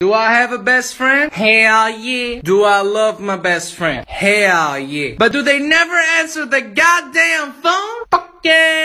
Do I have a best friend? Hell yeah. Do I love my best friend? Hell yeah. But do they never answer the goddamn phone? Fuck yeah.